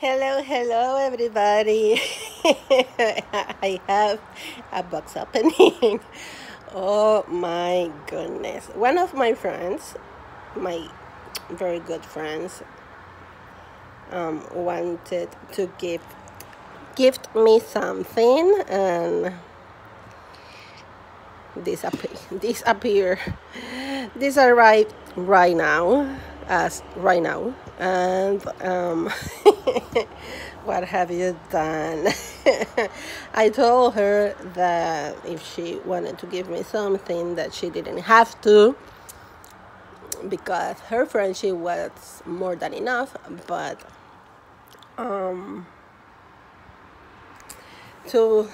Hello, hello, everybody. I have a box opening. oh my goodness. One of my friends, my very good friends, um, wanted to give gift me something and disappear disappear this arrived right now as right now. And um, what have you done? I told her that if she wanted to give me something that she didn't have to because her friendship was more than enough but um, to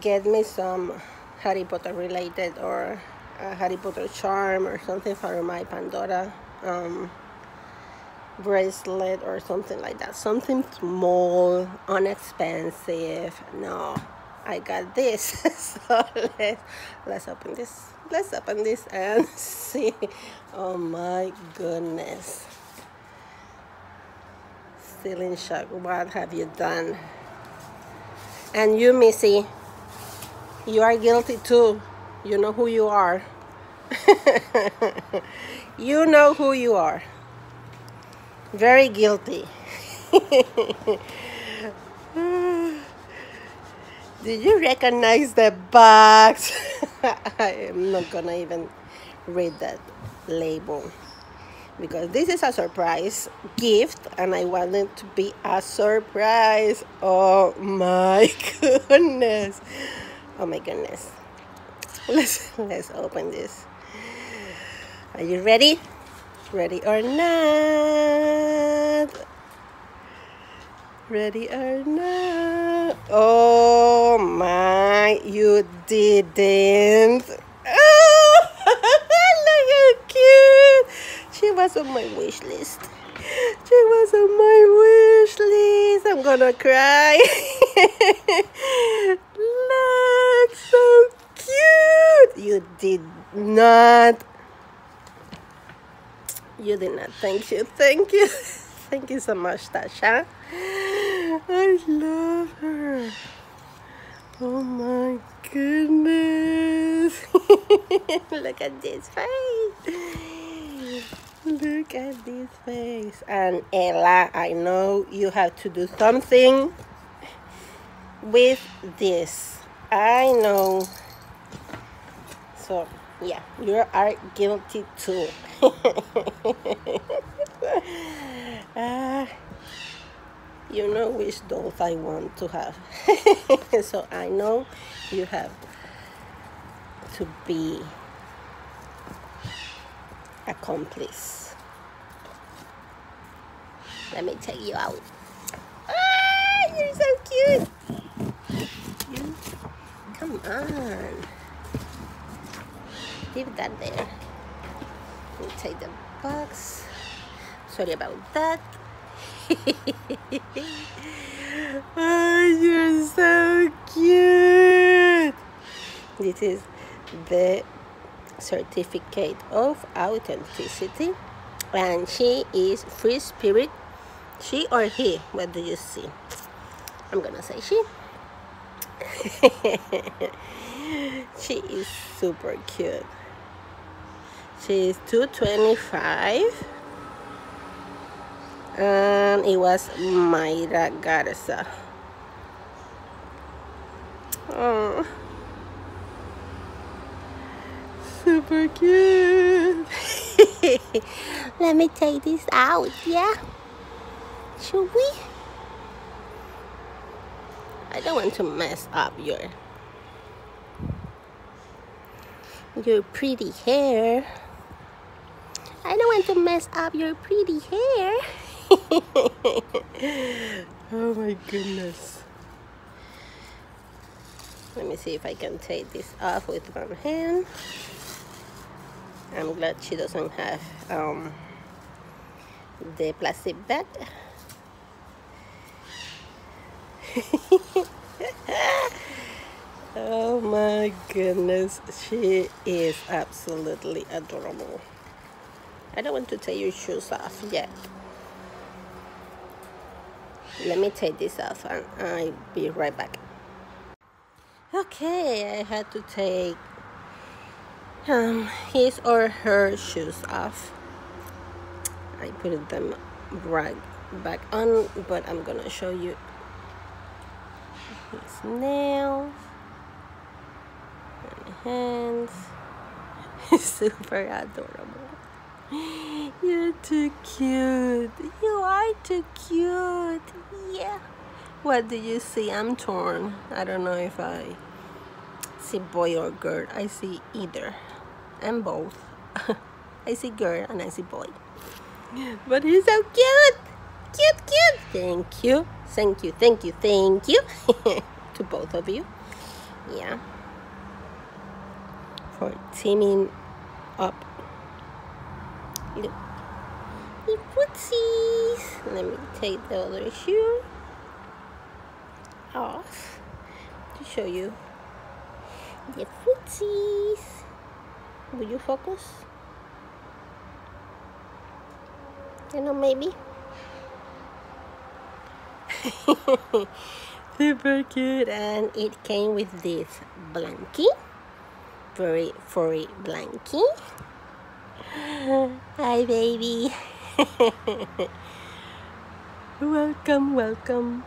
get me some Harry Potter related or Harry Potter charm or something for my Pandora um, bracelet or something like that. Something small, inexpensive. No, I got this. so let's, let's open this. Let's open this and see. Oh my goodness. Still in shock. What have you done? And you, Missy, you are guilty too. You know who you are. you know who you are. Very guilty. Did you recognize the box? I am not gonna even read that label because this is a surprise gift and I want it to be a surprise. Oh my goodness. Oh my goodness. Let's let's open this. Are you ready? Ready or not? Ready or not? Oh my, you didn't. Oh, look how cute. She was on my wish list. She was on my wish list. I'm gonna cry. look, so cute. You did not you did not. Thank you. Thank you. Thank you so much, Tasha. I love her. Oh my goodness. Look at this face. Look at this face. And Ella, I know you have to do something with this. I know. So, yeah, you are guilty too. uh, you know which dolls I want to have. so I know you have to be accomplice. Let me take you out. Ah, you're so cute. You, come on. Leave that there. We'll take the box. Sorry about that. oh, you're so cute. This is the certificate of authenticity. And she is free spirit. She or he? What do you see? I'm gonna say she. she is super cute. She's 225 and it was Mayra Garza. Oh, super cute. Let me take this out, yeah? Should we? I don't want to mess up your your pretty hair. I don't want to mess up your pretty hair. oh my goodness. Let me see if I can take this off with one hand. I'm glad she doesn't have um, the plastic bag. oh my goodness, she is absolutely adorable. I don't want to take your shoes off yet. let me take this off and I'll be right back. Okay, I had to take um, his or her shoes off. I put them right back on, but I'm gonna show you his nails and hands. He's super adorable. You're too cute. You are too cute. Yeah. What do you see? I'm torn. I don't know if I see boy or girl. I see either. And both. I see girl and I see boy. But he's so cute. Cute, cute. Thank you. Thank you, thank you, thank you. to both of you. Yeah. For teaming up Look. The footsies. Let me take the other shoe off to show you the footsies. Will you focus? You know, maybe. Super cute, and it came with this blankie, very furry blankie. Hi, baby. welcome, welcome,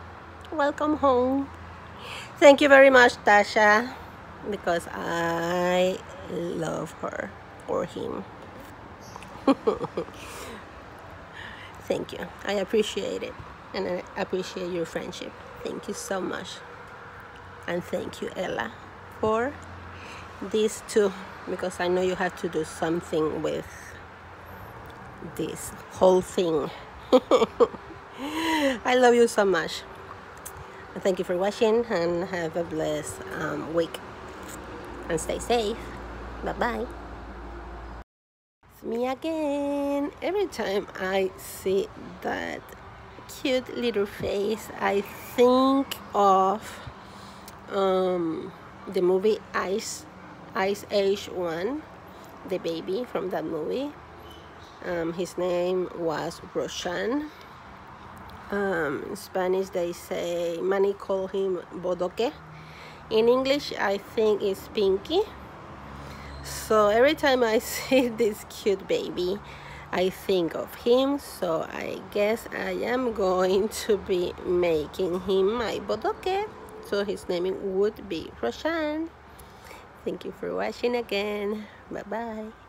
welcome home. Thank you very much, Tasha, because I love her or him. Thank you. I appreciate it. And I appreciate your friendship. Thank you so much. And thank you, Ella, for these two because I know you have to do something with this whole thing. I love you so much. Thank you for watching and have a blessed um, week. And stay safe. Bye-bye. It's me again. Every time I see that cute little face, I think of um, the movie Ice Ice Age 1, the baby from that movie. Um, his name was Roshan. Um, in Spanish, they say, many call him Bodoque. In English, I think it's Pinky. So every time I see this cute baby, I think of him. So I guess I am going to be making him my Bodoque. So his name would be Roshan. Thank you for watching again. Bye-bye.